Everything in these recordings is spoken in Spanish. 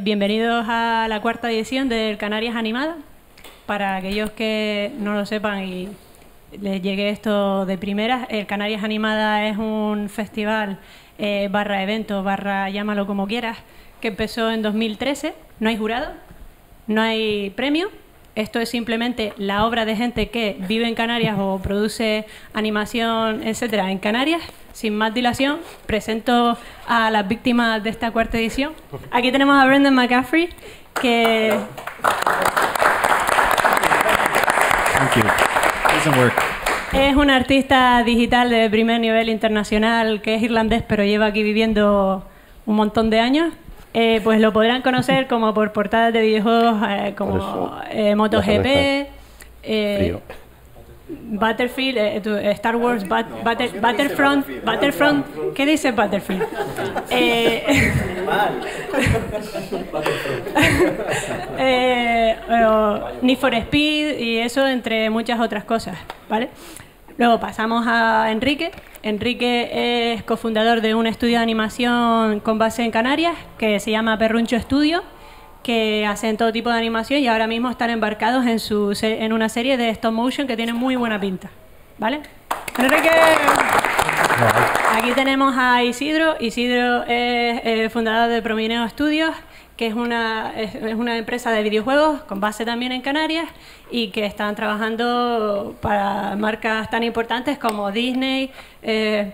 Bienvenidos a la cuarta edición del Canarias Animada. Para aquellos que no lo sepan y les llegue esto de primeras, el Canarias Animada es un festival eh, barra evento, barra llámalo como quieras, que empezó en 2013. No hay jurado, no hay premio. Esto es simplemente la obra de gente que vive en Canarias o produce animación, etcétera, en Canarias. Sin más dilación, presento a las víctimas de esta cuarta edición. Aquí tenemos a Brendan McCaffrey, que Thank you. Doesn't work. Es un artista digital de primer nivel internacional que es irlandés, pero lleva aquí viviendo un montón de años. Eh, pues lo podrán conocer como por portadas de videojuegos eh, como eh, MotoGP, eh. Battlefield, eh, tu- Star Wars, Bat- Batter- Battlefront, Battlefront, ¿qué dice Battlefield? Need for Speed y eso entre muchas otras cosas, ¿vale? Luego pasamos a Enrique. Enrique es cofundador de un estudio de animación con base en Canarias que se llama Perruncho Studio, que hacen todo tipo de animación y ahora mismo están embarcados en, su, en una serie de stop motion que tiene muy buena pinta, ¿vale? Enrique. Aquí tenemos a Isidro. Isidro es eh, fundador de Promineo Studios, que es una, es, es una empresa de videojuegos con base también en Canarias y que están trabajando para marcas tan importantes como Disney, eh,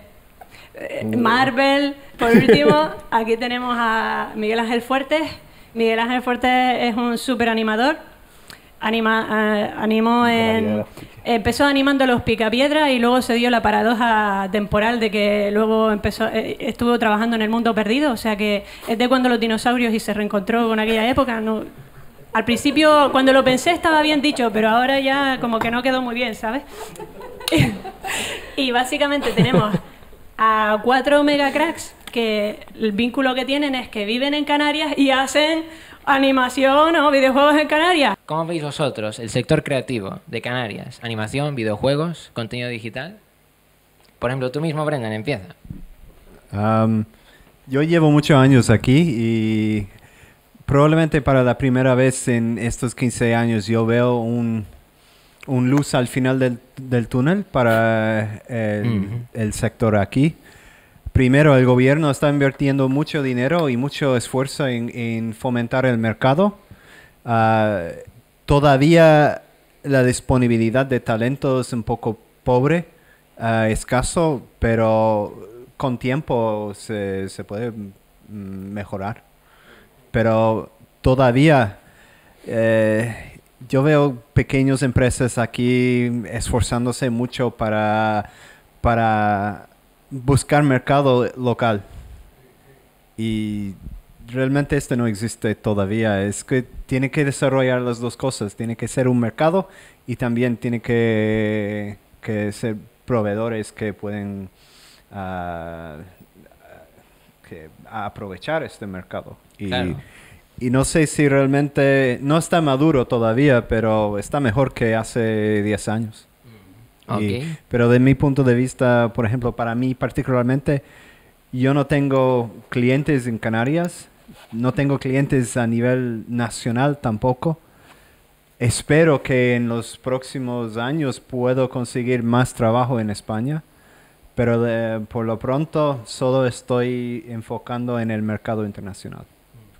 Marvel. Por último, aquí tenemos a Miguel Ángel Fuertes. Miguel Ángel Fuertes es un super animador. Anima, eh, animó en, empezó animando los picapiedras y luego se dio la paradoja temporal de que luego empezó eh, estuvo trabajando en el mundo perdido, o sea que es de cuando los dinosaurios y se reencontró con aquella época. No, al principio, cuando lo pensé, estaba bien dicho, pero ahora ya como que no quedó muy bien, ¿sabes? y básicamente tenemos a cuatro mega cracks que el vínculo que tienen es que viven en Canarias y hacen animación o videojuegos en Canarias. ¿Cómo veis vosotros el sector creativo de Canarias? Animación, videojuegos, contenido digital. Por ejemplo, tú mismo, Brendan, empieza. Um, yo llevo muchos años aquí y probablemente para la primera vez en estos 15 años yo veo un, un luz al final del, del túnel para el, el sector aquí. Primero, el gobierno está invirtiendo mucho dinero y mucho esfuerzo en, en fomentar el mercado. Ah, todavía la disponibilidad de talento es un poco pobre, ah, escaso, pero con tiempo se, se puede mm, mejorar. Pero todavía eh, yo veo pequeñas empresas aquí esforzándose mucho para, para buscar mercado local. Y realmente esto no existe todavía. Es que tiene que desarrollar las dos cosas. Tiene que ser un mercado y también tiene que, que ser proveedores que pueden ah, que aprovechar este mercado. Y, Claro. y no sé si realmente no está maduro todavía, pero está mejor que hace 10 años. Y- Ok. pero de mi punto de vista, por ejemplo, para mí particularmente, yo no tengo clientes en Canarias, no tengo clientes a nivel nacional tampoco. Espero que en los próximos años puedo conseguir más trabajo en España, pero de- por lo pronto solo estoy enfocando en el mercado internacional.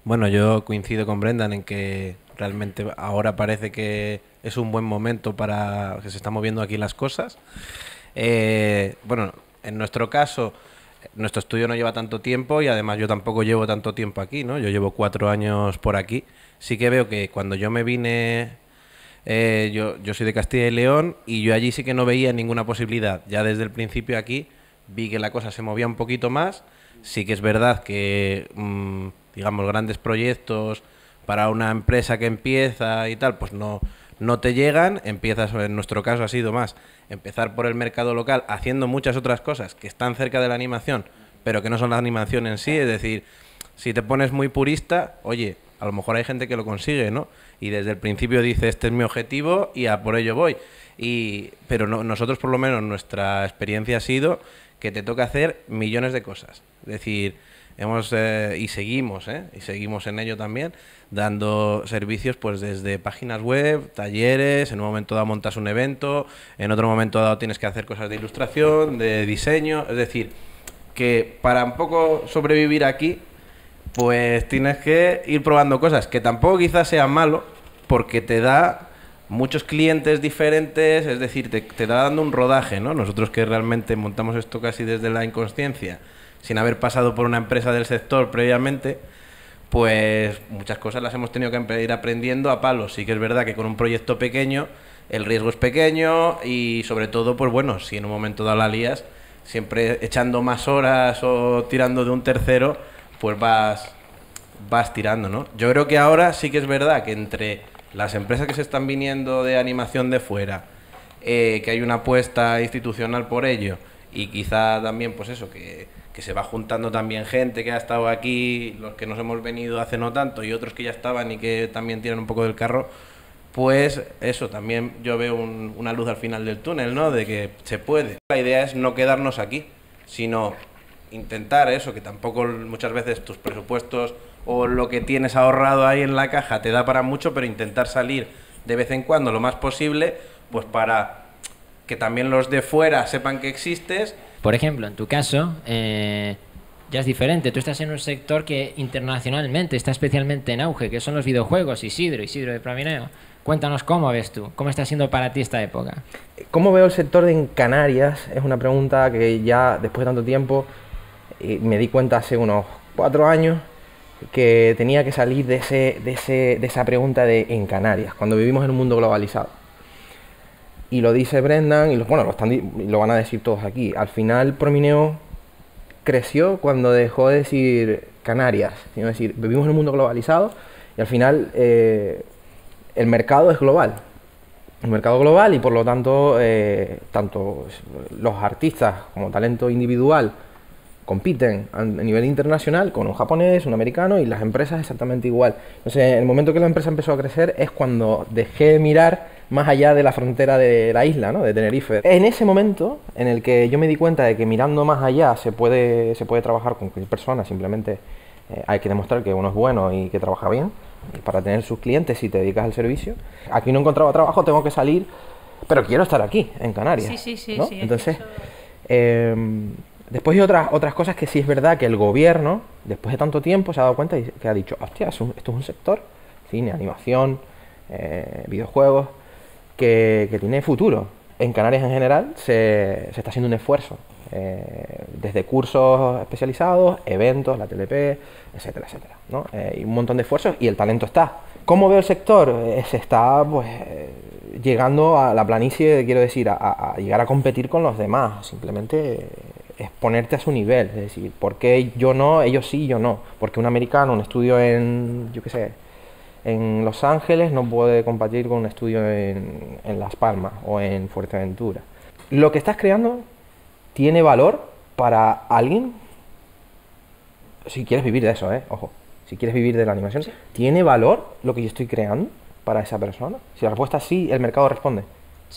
Bueno, yo coincido con Brendan en que realmente ahora parece que es un buen momento para que se están moviendo aquí las cosas. Eh, bueno, en nuestro caso, nuestro estudio no lleva tanto tiempo y además yo tampoco llevo tanto tiempo aquí, ¿no? Yo llevo cuatro años por aquí. Sí que veo que cuando yo me vine, eh, yo, yo soy de Castilla y León y yo allí sí que no veía ninguna posibilidad. Ya desde el principio aquí vi que la cosa se movía un poquito más. Sí que es verdad que, mm, digamos, grandes proyectos para una empresa que empieza y tal, pues no, no te llegan. Empiezas, en nuestro caso ha sido más, empezar por el mercado local haciendo muchas otras cosas que están cerca de la animación, pero que no son la animación en sí. Es decir, si te pones muy purista, oye, a lo mejor hay gente que lo consigue, ¿no? Y desde el principio dice, este es mi objetivo y a por ello voy. Y, pero no- nosotros, por lo menos, nuestra experiencia ha sido que te toca hacer millones de cosas. Es decir, hemos eh, y seguimos, ¿eh? y seguimos en ello también, dando servicios pues desde páginas web, talleres, en un momento dado montas un evento, en otro momento dado tienes que hacer cosas de ilustración, de diseño, es decir, que para un poco sobrevivir aquí, pues tienes que ir probando cosas que tampoco quizás sean malo, porque te da muchos clientes diferentes, es decir, te, te da dando un rodaje, ¿no? Nosotros que realmente montamos esto casi desde la inconsciencia, sin haber pasado por una empresa del sector previamente, pues muchas cosas las hemos tenido que ir aprendiendo a palos. Sí que es verdad que con un proyecto pequeño el riesgo es pequeño y sobre todo, pues bueno, si en un momento dado la lías, siempre echando más horas o tirando de un tercero, pues vas, vas tirando, ¿no? Yo creo que ahora sí que es verdad que entre las empresas que se están viniendo de animación de fuera, eh, que hay una apuesta institucional por ello y quizá también, pues eso, que que se va juntando también gente que ha estado aquí, los que nos hemos venido hace no tanto y otros que ya estaban y que también tiran un poco del carro, pues eso, también yo veo una luz al final del túnel, ¿no? De que se puede. La idea es no quedarnos aquí, sino intentar eso, que tampoco muchas veces tus presupuestos o lo que tienes ahorrado ahí en la caja te da para mucho, pero intentar salir de vez en cuando lo más posible, pues para que también los de fuera sepan que existes por ejemplo, en tu caso, eh, ya es diferente. Tú estás en un sector que internacionalmente está especialmente en auge, que son los videojuegos, Isidro, Isidro de Pramineo. Cuéntanos cómo ves tú, cómo está siendo para ti esta época. ¿Cómo veo el sector en Canarias? Es una pregunta que ya después de tanto tiempo me di cuenta hace unos cuatro años que tenía que salir de, ese, de, ese, de esa pregunta de en Canarias, cuando vivimos en un mundo globalizado y lo dice Brendan, y lo, bueno, lo, están, lo van a decir todos aquí. Al final, Promineo creció cuando dejó de decir Canarias, sino decir, vivimos en un mundo globalizado y al final eh, el mercado es global. El mercado global y por lo tanto, eh, tanto los artistas como talento individual compiten a nivel internacional con un japonés, un americano y las empresas exactamente igual. Entonces, en el momento que la empresa empezó a crecer es cuando dejé de mirar más allá de la frontera de la isla, ¿no? de Tenerife. En ese momento en el que yo me di cuenta de que mirando más allá se puede, se puede trabajar con cualquier persona, simplemente eh, hay que demostrar que uno es bueno y que trabaja bien para tener sus clientes si te dedicas al servicio. Aquí no he encontrado trabajo, tengo que salir, pero quiero estar aquí, en Canarias. Sí, sí, sí. sí Entonces, em, después hay otras, otras cosas que sí es verdad que el gobierno, después de tanto tiempo, se ha dado cuenta y que ha dicho, hostia, esto es un sector, cine, animación, eh, videojuegos, que, tiene futuro. En Canarias en general se, está haciendo un esfuerzo, eh, desde cursos especializados, eventos, la TLP, etcétera, etcétera. ¿no? Eh, un montón de esfuerzos y el talento está. ¿Cómo veo el sector? Eh, se está pues, llegando a la planicie, quiero decir, a, llegar a competir con los demás. Simplemente es ponerte a su nivel. Es decir, ¿por qué yo no, ellos sí, yo no? Porque un americano, un estudio en, yo qué sé, en Los Ángeles no puede compartir con un estudio en, Las Palmas o en Fuerteventura. Lo que estás creando tiene valor para alguien, si quieres vivir de eso, ¿eh? ojo, si quieres vivir de la animación, ¿tiene valor lo que yo estoy creando para esa persona? Si la respuesta es sí, el mercado responde.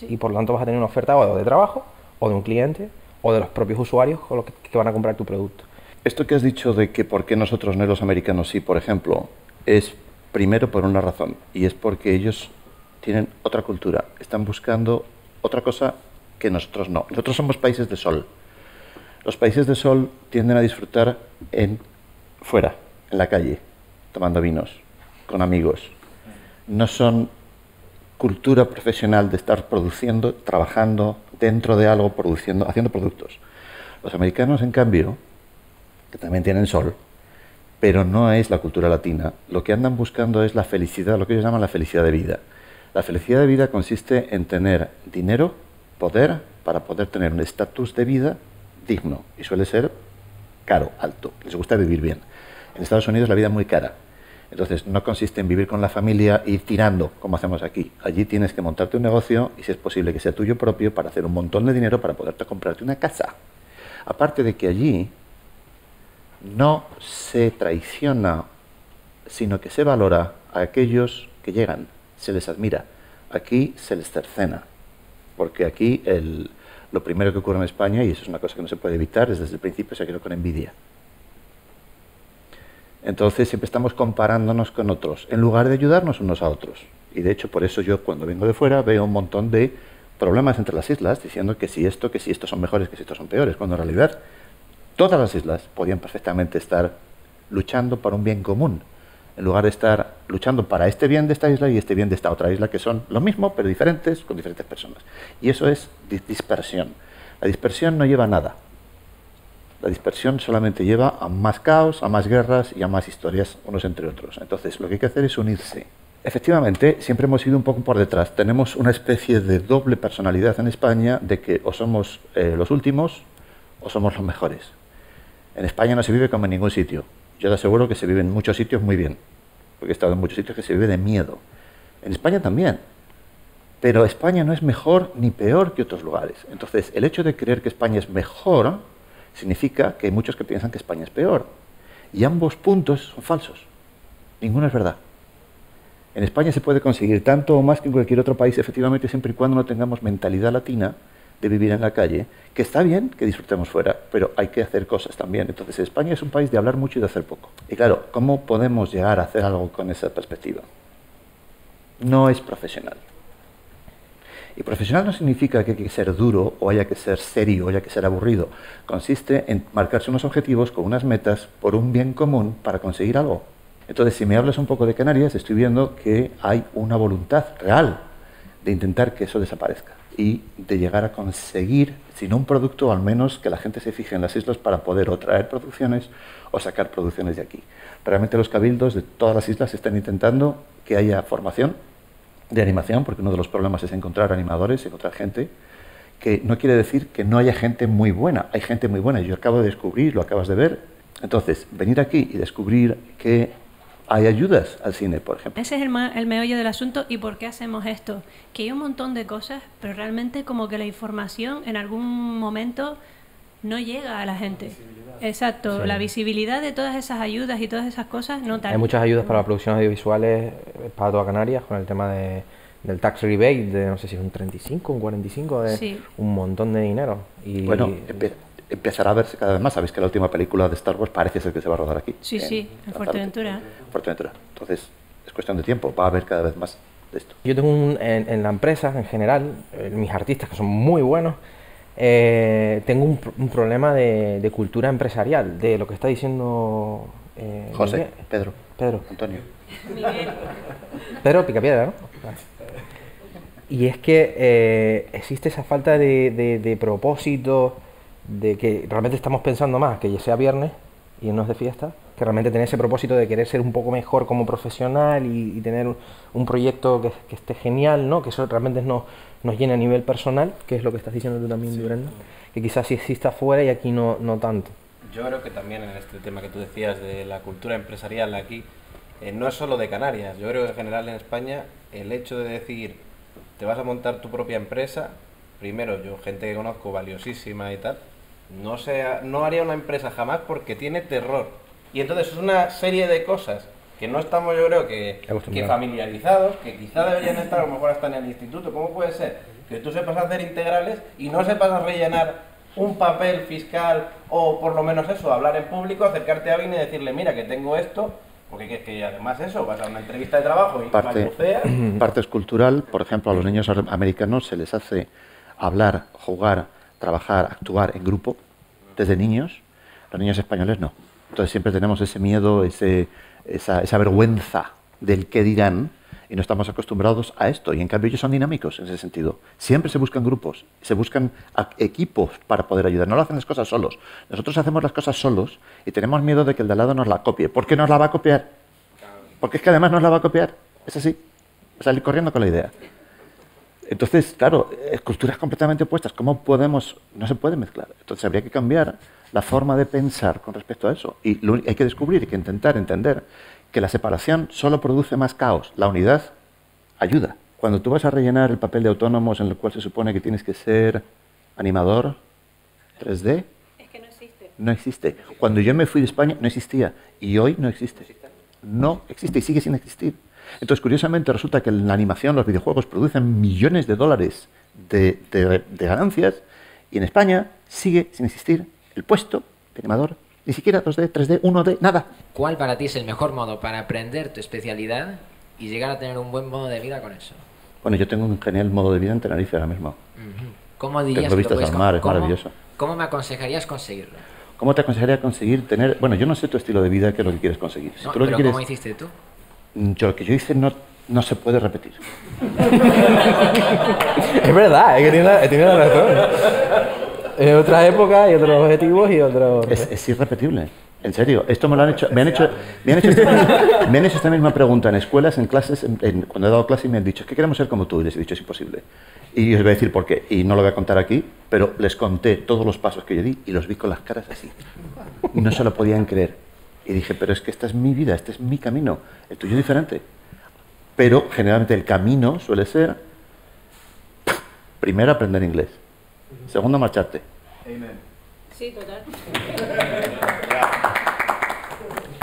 Y por lo tanto vas a tener una oferta o de trabajo, o de un cliente, o de los propios usuarios con los que, que van a comprar tu producto. Esto que has dicho de que por qué nosotros no los americanos sí, por ejemplo, es Primero por una razón, y es porque ellos tienen otra cultura, están buscando otra cosa que nosotros no. Nosotros somos países de sol. Los países de sol tienden a disfrutar en fuera, en la calle, tomando vinos, con amigos. No son cultura profesional de estar produciendo, trabajando dentro de algo, produciendo, haciendo productos. Los americanos, en cambio, que también tienen sol, pero no es la cultura latina. Lo que andan buscando es la felicidad, lo que ellos llaman la felicidad de vida. La felicidad de vida consiste en tener dinero, poder, para poder tener un estatus de vida digno. Y suele ser caro, alto. Les gusta vivir bien. En Estados Unidos la vida es muy cara. Entonces no consiste en vivir con la familia y ir tirando, como hacemos aquí. Allí tienes que montarte un negocio y si es posible que sea tuyo propio para hacer un montón de dinero para poderte comprarte una casa. Aparte de que allí no se traiciona, sino que se valora a aquellos que llegan, se les admira. Aquí se les cercena, porque aquí lo primero que ocurre en España, y eso es una cosa que no se puede evitar, es desde el principio se creó con envidia. Entonces siempre estamos comparándonos con otros, en lugar de ayudarnos unos a otros. Y de hecho, por eso yo cuando vengo de fuera veo un montón de problemas entre las islas, diciendo que si esto, que si estos son mejores, que si estos son peores, cuando en realidad todas las islas podían perfectamente estar luchando por un bien común, en lugar de estar luchando para este bien de esta isla y este bien de esta otra isla, que son lo mismo, pero diferentes, con diferentes personas. Y eso es dispersión. La dispersión no lleva a nada. La dispersión solamente lleva a más caos, a más guerras y a más historias unos entre otros. Entonces, lo que hay que hacer es unirse. Efectivamente, siempre hemos ido un poco por detrás. Tenemos una especie de doble personalidad en España de que o somos eh, los últimos o somos los mejores. En España no se vive como en ningún sitio. Yo te aseguro que se vive en muchos sitios muy bien, porque he estado en muchos sitios que se vive de miedo. En España también. Pero España no es mejor ni peor que otros lugares. Entonces, el hecho de creer que España es mejor significa que hay muchos que piensan que España es peor. Y ambos puntos son falsos. Ninguno es verdad. En España se puede conseguir tanto o más que en cualquier otro país, efectivamente, siempre y cuando no tengamos mentalidad latina de vivir en la calle, que está bien que disfrutemos fuera, pero hay que hacer cosas también. Entonces España es un país de hablar mucho y de hacer poco. Y claro, ¿cómo podemos llegar a hacer algo con esa perspectiva? No es profesional. Y profesional no significa que hay que ser duro o haya que ser serio o haya que ser aburrido. Consiste en marcarse unos objetivos con unas metas por un bien común para conseguir algo. Entonces, si me hablas un poco de Canarias, estoy viendo que hay una voluntad real de intentar que eso desaparezca y de llegar a conseguir, si no un producto, al menos que la gente se fije en las islas para poder traer producciones o sacar producciones de aquí. Realmente los cabildos de todas las islas están intentando que haya formación de animación, porque uno de los problemas es encontrar animadores, encontrar gente, que no quiere decir que no haya gente muy buena, hay gente muy buena, yo acabo de descubrir, lo acabas de ver. Entonces, venir aquí y descubrir que hay ayudas al cine, por ejemplo. Ese es el, el, meollo del asunto y por qué hacemos esto. Que hay un montón de cosas, pero realmente como que la información en algún momento no llega a la gente. Exacto, la visibilidad de todas esas ayudas y todas esas cosas no tal. Hay muchas ayudas para la producción audiovisuales eh, para toda Canarias con el tema de, del tax rebate de no sé si es un 35, un 45, de un montón de dinero. Y, bueno, empezará a verse cada vez más. Sabéis que la última película de Star Wars parece ser que se va a rodar aquí. Sí, sí, en Fuerteventura. Fuerteventura. Entonces, es cuestión de tiempo. Va a haber cada vez más de esto. Yo tengo un, en, la empresa, en general, eh, mis artistas que son muy buenos, eh, tengo un, problema de, cultura empresarial, de lo que está diciendo... Eh, José, Pedro, Pedro, Antonio. Miguel. Pedro Picapiedra, ¿no? Y es que existe esa falta de, de propósito, de que realmente estamos pensando más que ya sea viernes y no es de fiesta, que realmente tener ese propósito de querer ser un poco mejor como profesional y, tener un, proyecto que, esté genial, ¿no? que eso realmente nos, nos llene a nivel personal, que es lo que estás diciendo tú también, sí. que quizás sí exista afuera y aquí no, no tanto. Yo creo que también en este tema que tú decías de la cultura empresarial aquí, eh, no es solo de Canarias, yo creo que en general en España el hecho de decir, te vas a montar tu propia empresa, primero yo gente que conozco valiosísima y tal, no, sea, no haría una empresa jamás porque tiene terror. Y entonces es una serie de cosas que no estamos, yo creo, que, que familiarizados, que quizá deberían estar a lo mejor hasta en el instituto. ¿Cómo puede ser que tú sepas hacer integrales y no sepas rellenar un papel fiscal o por lo menos eso, hablar en público, acercarte a alguien y decirle, mira, que tengo esto, porque es que además eso, vas a una entrevista de trabajo y parte, parte es cultural, por ejemplo, a los niños americanos se les hace hablar, jugar, trabajar, actuar en grupo desde niños, los niños españoles no. Entonces siempre tenemos ese miedo, ese, esa, vergüenza del qué dirán y no estamos acostumbrados a esto. Y en cambio ellos son dinámicos en ese sentido. Siempre se buscan grupos, se buscan equipos para poder ayudar. No lo hacen las cosas solos. Nosotros hacemos las cosas solos y tenemos miedo de que el de lado nos la copie. ¿Por qué nos la va a copiar? Porque es que además nos la va a copiar. Es así. Salir corriendo con la idea. Entonces, claro, culturas completamente opuestas, ¿cómo podemos? No se puede mezclar. Entonces habría que cambiar la forma de pensar con respecto a eso. Y hay que descubrir, hay que intentar entender que la separación solo produce más caos, la unidad ayuda. Cuando tú vas a rellenar el papel de autónomos en el cual se supone que tienes que ser animador 3D, es que no existe. No existe. Cuando yo me fui de España no existía y hoy no existe. No existe y sigue sin existir. Entonces, curiosamente, resulta que en la animación, los videojuegos producen millones de dólares de, ganancias Y en España sigue sin existir el puesto de animador, ni siquiera 2D, 3D, 1D, nada. ¿Cuál para ti es el mejor modo para aprender tu especialidad y llegar a tener un buen modo de vida con eso? Bueno, yo tengo un genial modo de vida en Tenerife ahora mismo. ¿Cómo dirías Tengo que lo vistas puedes al mar, es cómo- maravilloso. ¿Cómo me aconsejarías conseguirlo? ¿Cómo te aconsejaría conseguir tener... Bueno, yo no sé tu estilo de vida, qué es lo que quieres conseguir. Si No, tú lo que pero quieres... ¿cómo hiciste tú? Yo lo que yo hice no, no se puede repetir. Es verdad, es que tiene, la- tiene la razón. En otra época y otros objetivos y otros... Es, es irrepetible. En serio, esto me lo han hecho, me han hecho, me han hecho, esta, me han hecho esta misma pregunta en escuelas, en clases, en- en- cuando he dado clases me han dicho, es que queremos ser como tú, y les he dicho, es imposible. Y os voy a decir por qué, y no lo voy a contar aquí, pero les conté todos los pasos que yo di y los vi con las caras así. Y no se lo podían creer. Y dije, pero es que esta es mi vida, este es mi camino, el tuyo es diferente. Pero generalmente el camino suele ser, primero aprender inglés, segundo marcharte, Sí, total.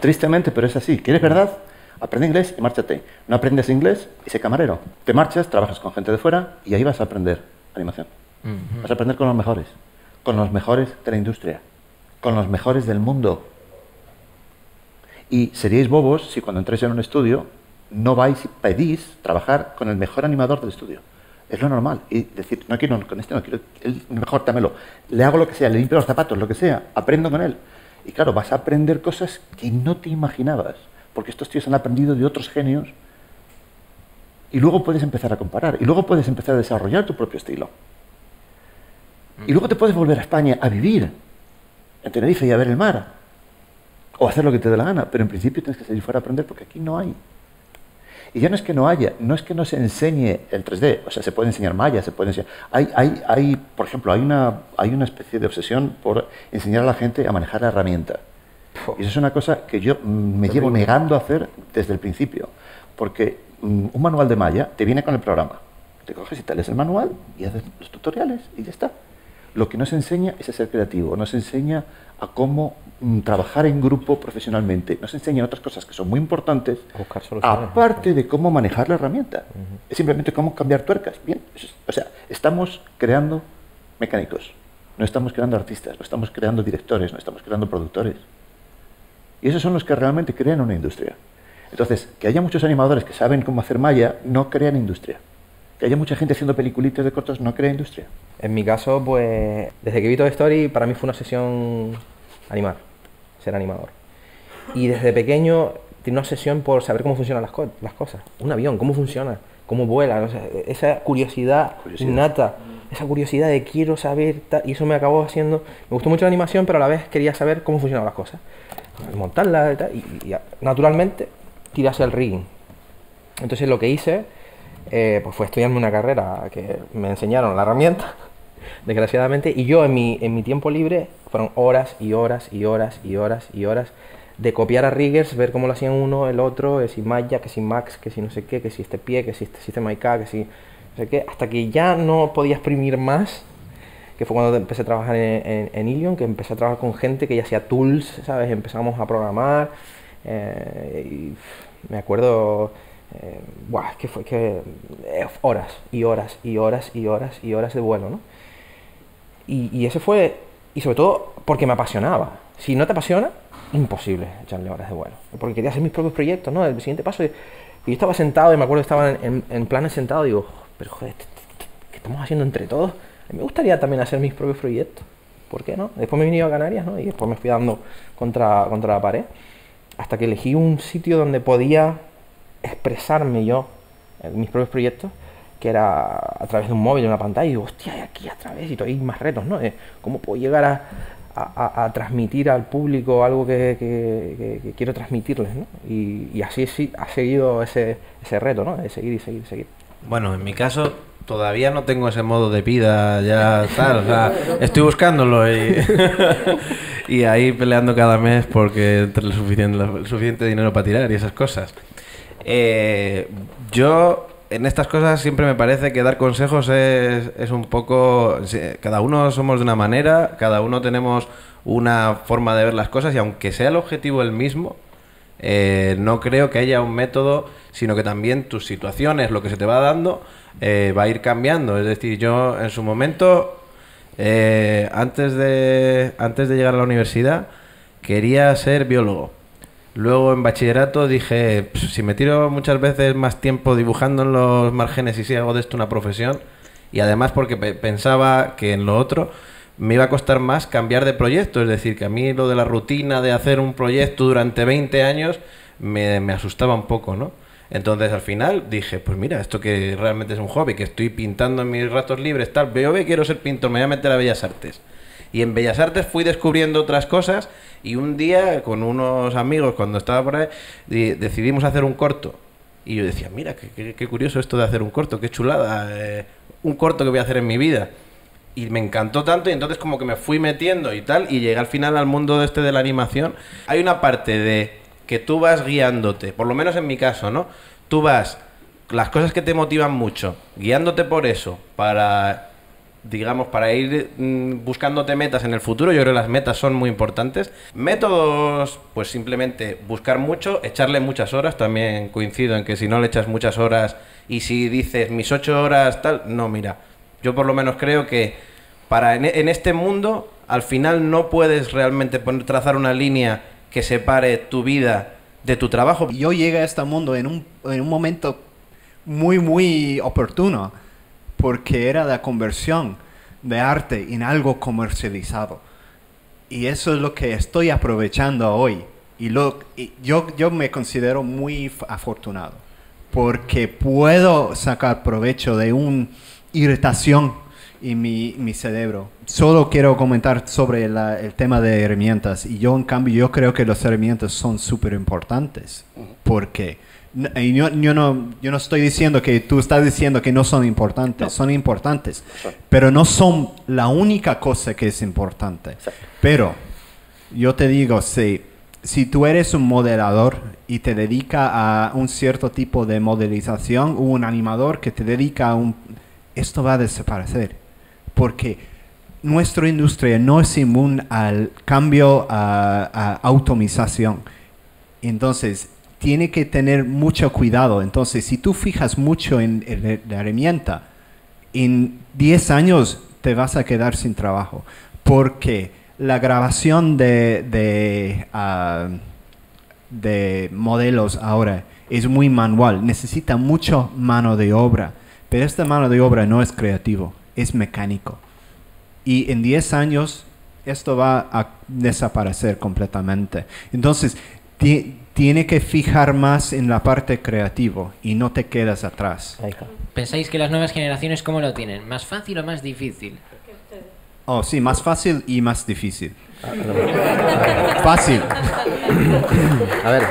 Tristemente, pero es así. ¿Quieres verdad? Aprende inglés y márchate. No aprendes inglés y sé camarero. Te marchas, trabajas con gente de fuera y ahí vas a aprender animación. Vas a aprender con los mejores. Con los mejores de la industria. Con los mejores del mundo. Y seríais bobos si cuando entréis en un estudio no vais y pedís trabajar con el mejor animador del estudio. Es lo normal. Y decir, no quiero con este, no quiero, el mejor dámelo. Le hago lo que sea, le limpio los zapatos, lo que sea, aprendo con él. Y claro, vas a aprender cosas que no te imaginabas. Porque estos tíos han aprendido de otros genios. Y luego puedes empezar a comparar. Y luego puedes empezar a desarrollar tu propio estilo. Y luego te puedes volver a España a vivir en Tenerife y a ver el mar. O hacer lo que te dé la gana. Pero en principio tienes que salir fuera a aprender porque aquí no hay. Y ya no es que no haya, no es que no se enseñe el 3D, o sea, se puede enseñar Maya, se puede enseñar... Hay, hay, hay por ejemplo, hay una, hay una especie de obsesión por enseñar a la gente a manejar la herramienta. Y eso es una cosa que yo me llevo negando a hacer desde el principio. Porque mm, un manual de Maya te viene con el programa. Te coges y te lees el manual y haces los tutoriales y ya está. Lo que no se enseña es a ser creativo, no se enseña a cómo mm, trabajar en grupo profesionalmente, no se enseñan otras cosas que son muy importantes, aparte de cómo manejar la herramienta. Es simplemente cómo cambiar tuercas. Bien, o sea, estamos creando mecánicos, no estamos creando artistas, no estamos creando directores, no estamos creando productores. Y esos son los que realmente crean una industria. Entonces, que haya muchos animadores que saben cómo hacer malla, no crean industria. Que haya mucha gente haciendo peliculitas de cortos, no crea industria. En mi caso, pues, desde que vi Toy Story, para mí fue una sesión animar, ser animador. Y desde pequeño tenía una obsesión por saber cómo funcionan las, co- las cosas. Un avión, cómo funciona, cómo vuela, o sea, esa curiosidad, Curiosidad. innata, esa curiosidad de quiero saber, y eso me acabó haciendo... Me gustó mucho la animación, pero a la vez quería saber cómo funcionaban las cosas. Montarla y tal, y, y naturalmente tiré hacia el rigging. Entonces lo que hice eh, pues fue estudiarme una carrera que me enseñaron la herramienta, desgraciadamente, y yo en mi, en mi tiempo libre fueron horas y horas y horas y horas y horas de copiar a riggers, ver cómo lo hacían uno, el otro, que si Maya, que si Max, que si no sé qué, que si este pie, que si este sistema IK, que si no sé qué, hasta que ya no podía exprimir más, que fue cuando empecé a trabajar en, en, en Ilion, que empecé a trabajar con gente que ya hacía tools, ¿sabes? Empezamos a programar, eh, y me acuerdo, eh, que fue que eh, horas y horas y horas y horas y horas de vuelo, ¿no? Y, y ese fue, y sobre todo porque me apasionaba. Si no te apasiona, imposible echarle horas de vuelo. Porque quería hacer mis propios proyectos, ¿no? El siguiente paso, y yo estaba sentado y me acuerdo que estaba en, en, planes sentado y digo, pero joder, ¿qué- qué- ¿qué estamos haciendo entre todos? Me gustaría también hacer mis propios proyectos. ¿Por qué no? Después me venido a Canarias, ¿no? Y después me fui dando contra, contra la pared. Hasta que elegí un sitio donde podía expresarme yo en mis propios proyectos, que era a través de un móvil, de una pantalla. Y digo, hostia, y aquí a través, y todavía hay más retos, ¿no? ¿Cómo puedo llegar a, transmitir al público algo que, quiero transmitirles, ¿no? Y, y así sí ha seguido ese, ese reto, ¿no? De seguir y seguir y seguir. Bueno, en mi caso todavía no tengo ese modo de vida ya tal, o sea, estoy buscándolo y, ahí peleando cada mes porque entre el suficiente dinero para tirar y esas cosas. Eh, yo en estas cosas siempre me parece que dar consejos es, es un poco... Cada uno somos de una manera, cada uno tenemos una forma de ver las cosas y aunque sea el objetivo el mismo, eh, no creo que haya un método, sino que también tus situaciones, lo que se te va dando, eh, va a ir cambiando. Es decir, yo en su momento Eh, antes, de, antes de llegar a la universidad quería ser biólogo. Luego en bachillerato dije, "Pff, si me tiro muchas veces más tiempo dibujando en los márgenes y si hago de esto una profesión, y además porque pe- pensaba que en lo otro me iba a costar más cambiar de proyecto, es decir, que a mí lo de la rutina de hacer un proyecto durante 20 años me, me asustaba un poco, ¿no? Entonces al final dije, pues mira, esto que realmente es un hobby, que estoy pintando en mis ratos libres, tal, veo que quiero ser pintor, me voy a meter a Bellas Artes. Y en Bellas Artes fui descubriendo otras cosas y un día con unos amigos cuando estaba por ahí di- decidimos hacer un corto. Y yo decía, mira, qué, qué- qué curioso esto de hacer un corto, qué chulada, eh, un corto que voy a hacer en mi vida. Y me encantó tanto y entonces como que me fui metiendo y tal y llegué al final al mundo este de la animación. Hay una parte de que tú vas guiándote, por lo menos en mi caso, ¿no? Tú vas, las cosas que te motivan mucho, guiándote por eso, para digamos, para ir mm, buscándote metas en el futuro, yo creo que las metas son muy importantes. Métodos, pues simplemente buscar mucho, echarle muchas horas, también coincido en que si no le echas muchas horas y si dices mis ocho horas, tal, no, mira, yo por lo menos creo que para en, este mundo, al final no puedes realmente poner, trazar una línea que separe tu vida de tu trabajo. Yo llegué a este mundo en un, en un momento muy, muy oportuno, porque era la conversión de arte en algo comercializado. Y eso es lo que estoy aprovechando hoy. Y, lo, y yo, yo me considero muy afortunado, porque puedo sacar provecho de una irritación en mi, mi cerebro. Solo quiero comentar sobre la- el tema de herramientas. Y yo, en cambio, yo creo que las herramientas son súper importantes. Porque y yo, yo no, yo no estoy diciendo que tú estás diciendo que no son importantes. Son importantes. Pero no son la única cosa que es importante. Pero yo te digo, si, si tú eres un modelador y te dedica a un cierto tipo de modelización, o un animador que te dedica a un... Esto va a desaparecer. Porque nuestra industria no es inmune al cambio a, a automatización. Entonces, tiene que tener mucho cuidado. Entonces, si tú fijas mucho en, la herramienta, en 10 años te vas a quedar sin trabajo. Porque la grabación de, ah, de modelos ahora es muy manual, necesita mucho mano de obra, pero esta mano de obra no es creativo, es mecánico. Y en 10 años esto va a desaparecer completamente. Entonces, tiene que fijar más en la parte creativa y no te quedas atrás. ¿Pensáis que las nuevas generaciones cómo lo tienen? ¿Más fácil o más difícil? Oh, sí, más fácil y más difícil. Fácil. A ver,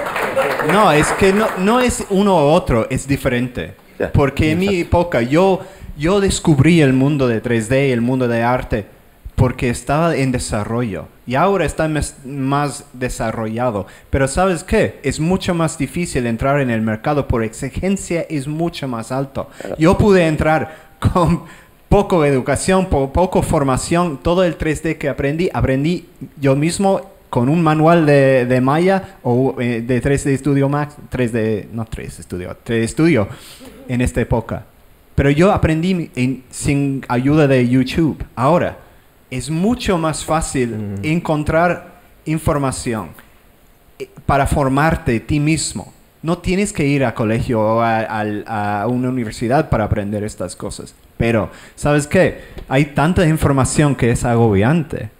No, es que no, no es uno u otro, es diferente. Porque en mi época yo, yo descubrí el mundo de 3D, el mundo de arte, porque estaba en desarrollo. Y ahora está más desarrollado. Pero ¿sabes qué? Es mucho más difícil entrar en el mercado por exigencia es mucho más alto. Yo pude entrar con poco educación, po- poco formación, todo el 3D que aprendí, aprendí yo mismo con un manual de, de Maya o eh, de 3D Studio Max, 3D, no 3D Studio, 3D Studio en esta época. Pero yo aprendí en- sin ayuda de YouTube. Ahora, es mucho más fácil encontrar información eh, para formarte ti mismo. No tienes que ir a colegio o a, a una universidad para aprender estas cosas. Pero, ¿sabes qué? Hay tanta información que es agobiante.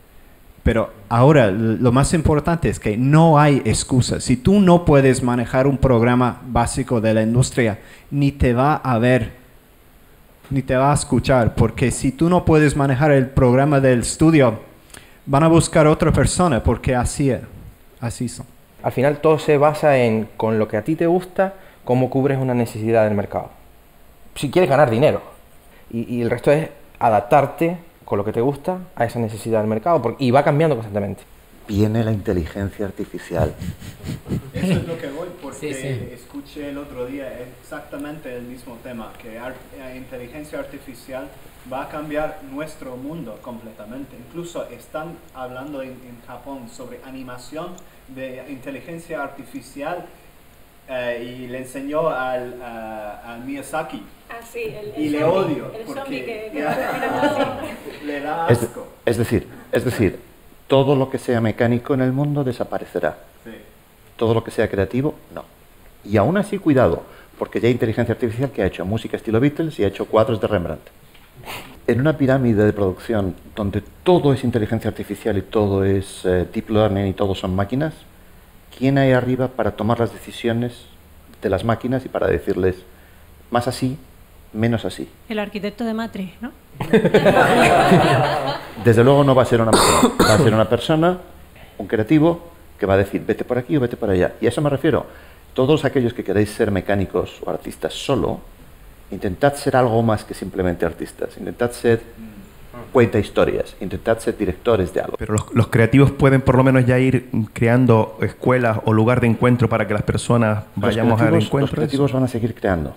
Pero ahora lo más importante es que no hay excusa. Si tú no puedes manejar un programa básico de la industria, ni te va a ver, ni te va a escuchar. Porque si tú no puedes manejar el programa del estudio, van a buscar otra persona porque así es. Así son. al final todo se basa en con lo que a ti te gusta, cómo cubres una necesidad del mercado. Si quieres ganar dinero. Y, el resto es adaptarte con lo que te gusta a esa necesidad del mercado. porque- y va cambiando constantemente. Viene la inteligencia artificial. Eso es lo que voy, porque Sí, sí. escuché el otro día exactamente el mismo tema, que ar- eh, inteligencia artificial va a cambiar nuestro mundo completamente. Incluso están hablando en, en Japón sobre animación de inteligencia artificial eh, y le enseñó al, a- al Miyazaki. Ah, sí, el, Y el le zombie, odio, El porque- zombie que, que Ya. va caminando así. Es, es decir, es decir, todo lo que sea mecánico en el mundo desaparecerá. Todo lo que sea creativo, no. Y aún así, cuidado, porque ya hay inteligencia artificial que ha hecho música estilo Beatles y ha hecho cuadros de Rembrandt. En una pirámide de producción donde todo es inteligencia artificial y todo es eh, deep learning y todo son máquinas, ¿quién hay arriba para tomar las decisiones de las máquinas y para decirles más así, menos así? El arquitecto de Matrix, ¿no? Desde luego no va a ser una persona, va a ser una persona, un creativo, que va a decir vete por aquí o vete por allá. Y a eso me refiero. Todos aquellos que queréis ser mecánicos o artistas solo, intentad ser algo más que simplemente artistas. Intentad ser cuenta historias, intentad ser directores de algo. Pero los, los creativos pueden por lo menos ya ir creando escuelas o lugar de encuentro para que las personas vayamos al creativos, los encuentro. creativos van a seguir creando.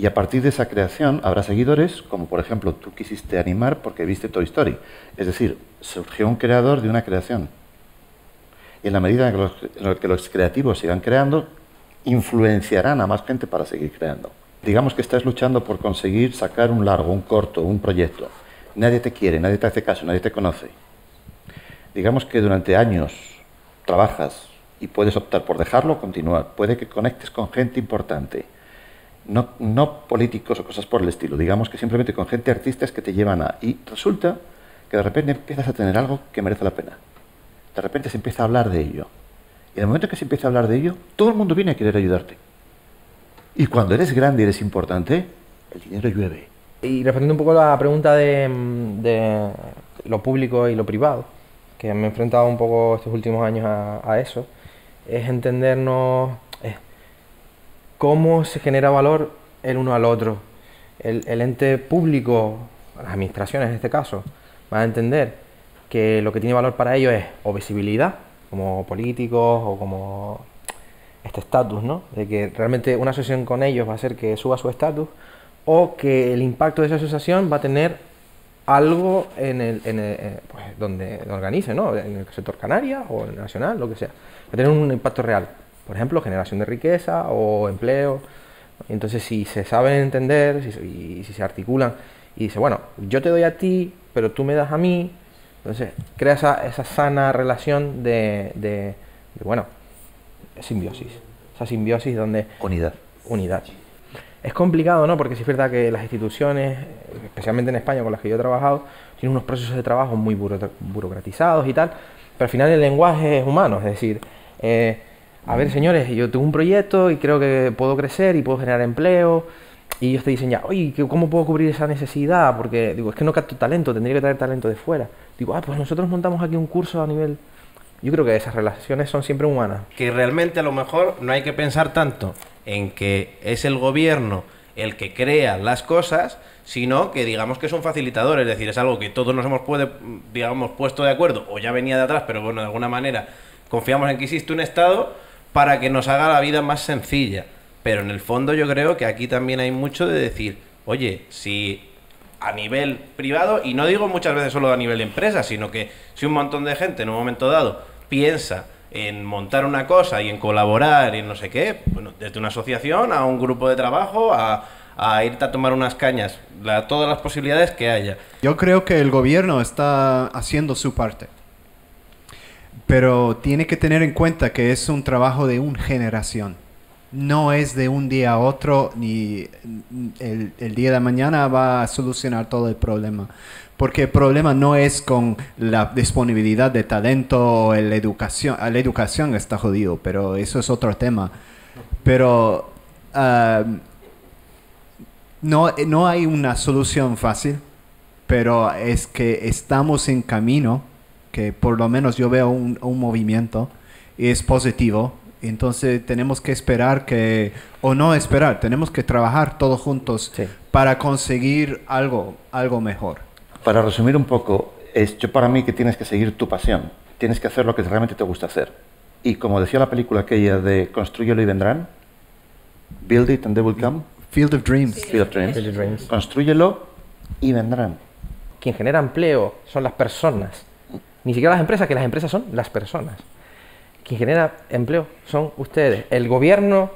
Y a partir de esa creación habrá seguidores, como por ejemplo tú quisiste animar porque viste Toy Story. Es decir, surgió un creador de una creación. Y en la medida en que los, que los creativos sigan creando, influenciarán a más gente para seguir creando. Digamos que estás luchando por conseguir sacar un largo, un corto, un proyecto. Nadie te quiere, nadie te hace caso, nadie te conoce. Digamos que durante años trabajas y puedes optar por dejarlo continuar. Puede que conectes con gente importante. No, políticos o cosas por el estilo. Digamos que simplemente con gente artistas que te llevan a... Y resulta que de repente empiezas a tener algo que merece la pena. De repente se empieza a hablar de ello. Y en el momento que se empieza a hablar de ello, todo el mundo viene a querer ayudarte. Y cuando eres grande y eres importante, el dinero llueve. Y respondiendo un poco a la pregunta de, de lo público y lo privado, que me he enfrentado un poco estos últimos años a, a eso, es entendernos cómo se genera valor el uno al otro. El, ente público, las administraciones en este caso, van a entender que lo que tiene valor para ellos es o visibilidad, como políticos o como este estatus, ¿no? De que realmente una asociación con ellos va a hacer que suba su estatus o que el impacto de esa asociación va a tener algo en el, en el- eh, pues, donde organice, ¿no? En el sector canaria o el nacional, lo que sea. Va a tener un impacto real. Por ejemplo, generación de riqueza o empleo. Entonces, si se saben entender si se- y si se articulan y dice, bueno, yo te doy a ti, pero tú me das a mí, entonces crea esa, esa sana relación de, de- de, bueno, simbiosis. Esa simbiosis donde Unidad. unidad. Es complicado, ¿no? Porque sí es verdad que las instituciones, especialmente en España con las que yo he trabajado, tienen unos procesos de trabajo muy buro- burocratizados y tal, pero al final el lenguaje es humano, es decir, eh, a ver señores, yo tengo un proyecto y creo que puedo crecer y puedo generar empleo, y ellos te dicen ya, oye, ¿qué- ¿cómo puedo cubrir esa necesidad? Porque digo, es que no capto talento, tendría que traer talento de fuera. Digo, ah, pues nosotros montamos aquí un curso a nivel... Yo creo que esas relaciones son siempre humanas. que realmente a lo mejor no hay que pensar tanto en que es el gobierno el que crea las cosas, sino que digamos que es un facilitador, es decir, es algo que todos nos hemos puede, digamos, puesto de acuerdo, o ya venía de atrás, pero bueno, de alguna manera confiamos en que existe un Estado para que nos haga la vida más sencilla. Pero en el fondo yo creo que aquí también hay mucho de decir, oye, si a nivel privado, y no digo muchas veces solo a nivel empresa, sino que si un montón de gente en un momento dado piensa en montar una cosa y en colaborar y en no sé qué, bueno, desde una asociación a un grupo de trabajo, a, a irte a tomar unas cañas, la- todas las posibilidades que haya. Yo creo que el gobierno está haciendo su parte. Pero tiene que tener en cuenta que es un trabajo de una generación. No es de un día a otro ni el, día de mañana va a solucionar todo el problema. Porque el problema no es con la disponibilidad de talento o la educación. La educación está jodido, pero eso es otro tema. Pero ah, no, no hay una solución fácil, pero es que estamos en camino, que por lo menos yo veo un, un movimiento y es positivo. Entonces tenemos que esperar que, o no esperar, tenemos que trabajar todos juntos Sí. para conseguir algo, algo mejor. Para resumir un poco, es yo para mí que tienes que seguir tu pasión. Tienes que hacer lo que realmente te gusta hacer. Y como decía la película aquella de Construyelo y vendrán, Build it and they will come, Field of Dreams. Field of Dreams. Field of Dreams. Construyelo y vendrán. quien genera empleo son las personas. Ni siquiera las empresas, que las empresas son las personas. Quien genera empleo son ustedes. El gobierno...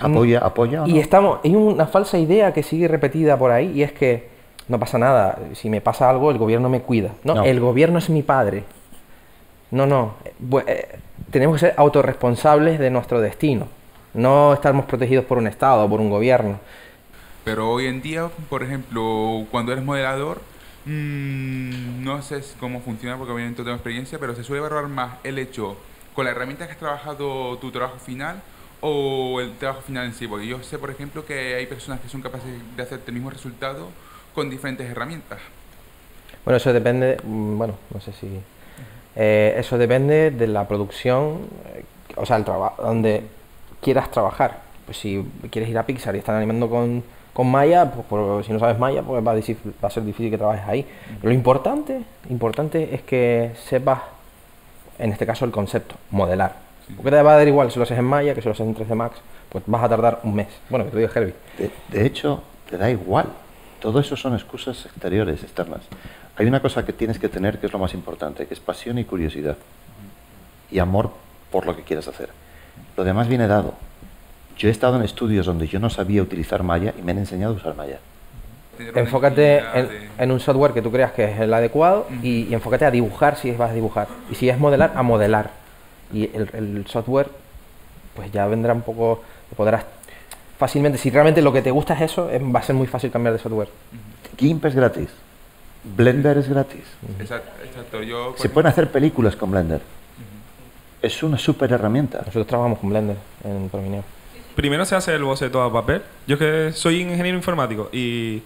Apoya, apoya. o Y no? estamos... Hay una falsa idea que sigue repetida por ahí y es que no pasa nada. Si me pasa algo, el gobierno me cuida. No, No. el gobierno es mi padre. No, no. eh, eh, tenemos que ser autorresponsables de nuestro destino. No estamos protegidos por un Estado o por un gobierno. Pero hoy en día, por ejemplo, cuando eres modelador, mm, no sé cómo funciona porque obviamente no tengo experiencia, pero se suele valorar más el hecho con la herramienta que has trabajado tu trabajo final o el trabajo final en sí. Porque yo sé, por ejemplo, que hay personas que son capaces de hacerte el mismo resultado con diferentes herramientas. Bueno, eso depende, mm, bueno, no sé si... eh, eso depende de la producción, eh, o sea, el trabajo, donde quieras trabajar. Pues si quieres ir a Pixar y están animando con, con Maya, pues por- si no sabes Maya, pues va a, difícil- va a ser difícil que trabajes ahí. Pero lo importante, importante es que sepas, en este caso, el concepto, modelar. Porque te va a dar igual si lo haces en Maya que si lo haces en 3D Max, pues vas a tardar un mes. Bueno, que te lo diga Herbie. De, de hecho, te da igual. Todo eso son excusas exteriores, externas. Hay una cosa que tienes que tener que es lo más importante, que es pasión y curiosidad. Y amor por lo que quieras hacer. Lo demás viene dado. Yo he estado en estudios donde yo no sabía utilizar Maya y me han enseñado a usar Maya. Enfócate en, de- en un software que tú creas que es el adecuado y, y enfócate a dibujar si vas a dibujar. Y si es modelar, a modelar. Y el, el software, pues ya vendrá un poco, podrás fácilmente, si realmente lo que te gusta es eso, es- va a ser muy fácil cambiar de software. GIMP es gratis. Blender es gratis. Exacto, exacto. Yo, Se pueden hacer películas con Blender. Es una super herramienta. Nosotros trabajamos con Blender en Promineo. Primero se hace el boceto a papel. Yo que soy ingeniero informático y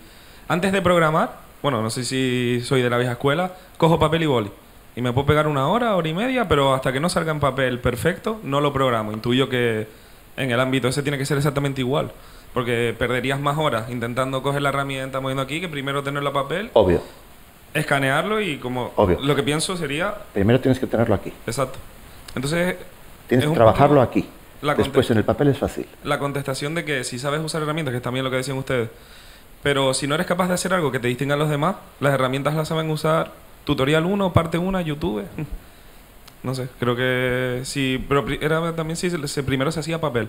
antes de programar, bueno, no sé si soy de la vieja escuela, cojo papel y boli. Y me puedo pegar una hora, hora y media, pero hasta que no salga en papel perfecto, no lo programo. Intuyo que en el ámbito ese tiene que ser exactamente igual. Porque perderías más horas intentando coger la herramienta moviendo aquí que primero tenerlo a papel, Obvio. escanearlo y como Obvio. lo que pienso sería Primero tienes que tenerlo aquí. exacto. Entonces, Tienes es que trabajarlo poco aquí. La Después en el papel es fácil. la contestación de que si sabes usar herramientas, que es también lo que decían ustedes, pero si no eres capaz de hacer algo que te distinga a los demás, las herramientas las saben usar tutorial 1, parte 1, YouTube. No sé, creo que sí, pero era también sí, se- se- primero se hacía papel.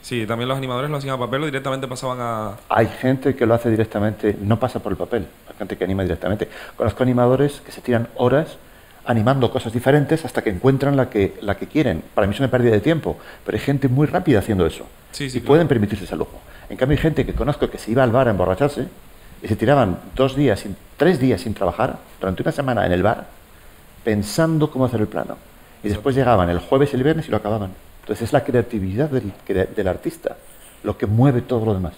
Sí, también los animadores lo hacían a papel o directamente pasaban a... Hay gente que lo hace directamente, no pasa por el papel. Hay gente que anima directamente. Conozco animadores que se tiran horas animando cosas diferentes hasta que encuentran la que, la que quieren. Para mí es una pérdida de tiempo, pero hay gente muy rápida haciendo eso. Sí, sí, y claro. pueden permitirse ese lujo. En cambio, hay gente que conozco que se iba al bar a emborracharse y se tiraban dos días, sin, tres días sin trabajar, durante una semana en el bar, pensando cómo hacer el plano. Y después llegaban el jueves y el viernes y lo acababan. Entonces es la creatividad del, del artista lo que mueve todo lo demás.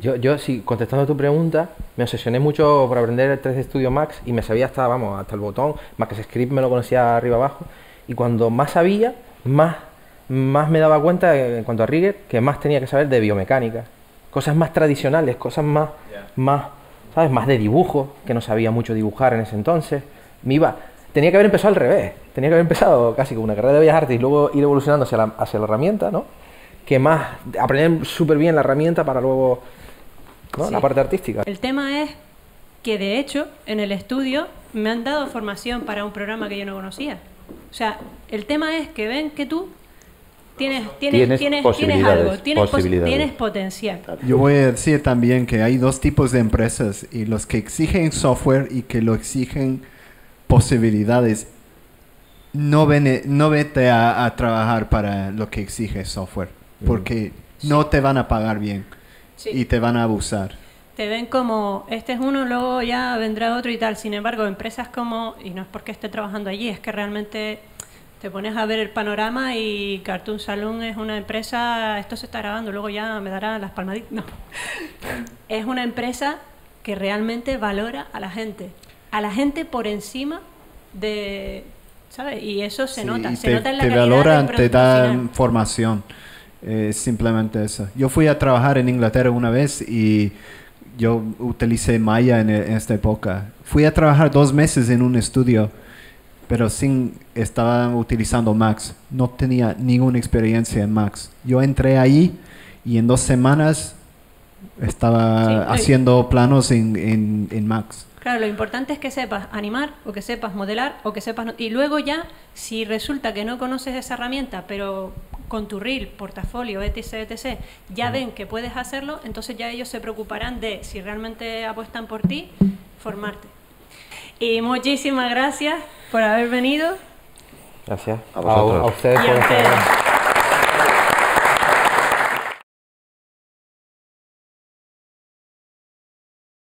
Yo, yo sí, contestando a tu pregunta, me obsesioné mucho por aprender el 3D Studio Max y me sabía hasta, vamos, hasta el botón, Max Script me lo conocía arriba abajo. Y cuando más sabía, más, más me daba cuenta, eh, en cuanto a rigger, que más tenía que saber de biomecánica. Cosas más tradicionales, cosas más, más, ¿sabes? Más de dibujo, que no sabía mucho dibujar en ese entonces. Me iba, tenía que haber empezado al revés. Tenía que haber empezado casi con una carrera de bellas artes y luego ir evolucionando hacia la, hacia la herramienta, ¿no? Que más, aprender súper bien la herramienta para luego, ¿no? Sí. La parte artística. El tema es que de hecho en el estudio me han dado formación para un programa que yo no conocía. O sea, el tema es que ven que tú tienes, tienes, Tienes tienes, algo, tienes, pos- tienes potencial. Yo voy a decir también que hay dos tipos de empresas y los que exigen software y que lo exigen posibilidades. No, vene- no vete a, a trabajar para lo que exige software porque no te van a pagar bien Sí. y te van a abusar. Te ven como, este es uno, luego ya vendrá otro y tal. Sin embargo, empresas como, y no es porque esté trabajando allí, es que realmente te pones a ver el panorama y Cartoon Saloon es una empresa, esto se está grabando, luego ya me dará las palmaditas. No. Es una empresa que realmente valora a la gente. A la gente por encima de, ¿sabes? Y eso se Sí, nota, se te, nota en la te calidad valoran, te dan formación. Eh, simplemente eso. Yo fui a trabajar en Inglaterra una vez y yo utilicé Maya en, en esta época. Fui a trabajar dos meses en un estudio, pero sin estaban utilizando Max. No tenía ninguna experiencia en Max. Yo entré ahí y en dos semanas estaba Sí, haciendo planos en, en, en Max. Claro, lo importante es que sepas animar o que sepas modelar o que sepas... no- Y luego ya, si resulta que no conoces esa herramienta, pero con tu reel, portafolio, etc, etc, ya ven que puedes hacerlo, entonces ya ellos se preocuparán de, si realmente apuestan por ti, formarte. Y muchísimas gracias por haber venido. Gracias. A vosotros. A, ustedes y por a ustedes.